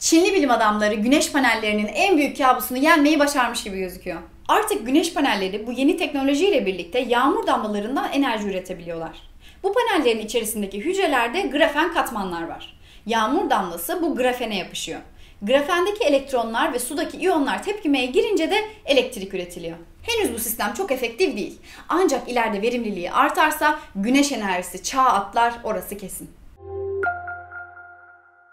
Çinli bilim adamları güneş panellerinin en büyük kabusunu yenmeyi başarmış gibi gözüküyor. Artık güneş panelleri bu yeni teknolojiyle birlikte yağmur damlalarından enerji üretebiliyorlar. Bu panellerin içerisindeki hücrelerde grafen katmanlar var. Yağmur damlası bu grafene yapışıyor. Grafendeki elektronlar ve sudaki iyonlar tepkimeye girince de elektrik üretiliyor. Henüz bu sistem çok efektif değil. Ancak ileride verimliliği artarsa güneş enerjisi çağ atlar orası kesin.